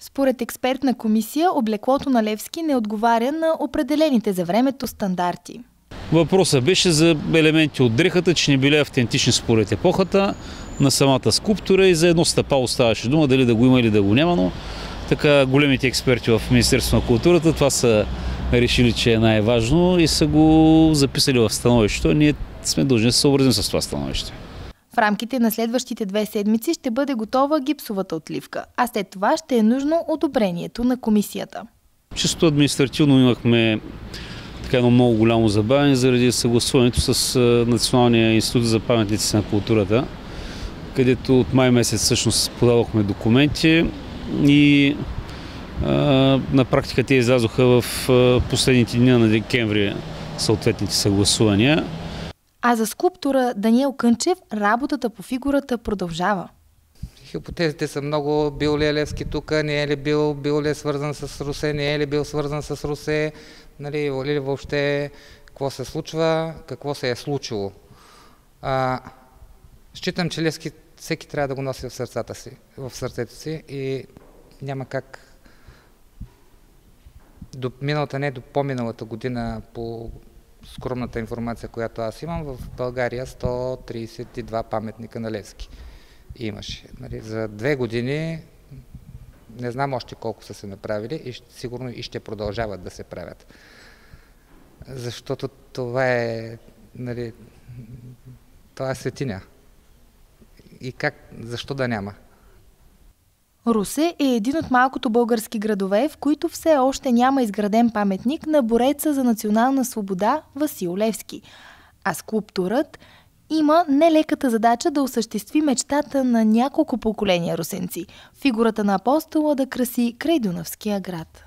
Според експертна комисия, облеклото на Левски не отговаря на определените за времето стандарти. Въпросът беше за елементи от дрехата, че не били автентични според епохата на самата скулптура и за едно стъпало ставаше дума дали да го има или да го няма, но така големите експерти в Министерството на културата това са решили, че е най-важно и са го записали в становището. Ние сме дължни да се съобразим с това становище. В рамките на следващите две седмици ще бъде готова гипсовата отливка, а след това ще е нужно одобрението на комисията. Чисто административно имахме така едно много голямо забавяне заради съгласуването с Националния институт за паметници на културата, където от май месец всъщност подавахме документи и на практика те излязоха в последните дни на декември съответните съгласувания. А за скулптура Даниел Кънчев работата по фигурата продължава. Хипотезите са много. Бил ли е Левски тук, не е ли бил, бил ли е свързан с Русе, не е ли бил свързан с Русе, нали, или въобще какво се случва, какво се е случило. А, считам, че Левски всеки трябва да го носи в сърцата си, в сърцето си и няма как до миналата, не до по-миналата година по скромната информация, която аз имам, в България 132 паметника на Левски имаше. Нали, за две години не знам още колко са се направили и сигурно и ще продължават да се правят. Защото това е, нали, това е светиня. И как, защо да няма? Русе е един от малкото български градове, в които все още няма изграден паметник на бореца за национална свобода Васил Левски. А скулптурът има нелеката задача да осъществи мечтата на няколко поколения русенци – фигурата на апостола да краси край Дунавския град.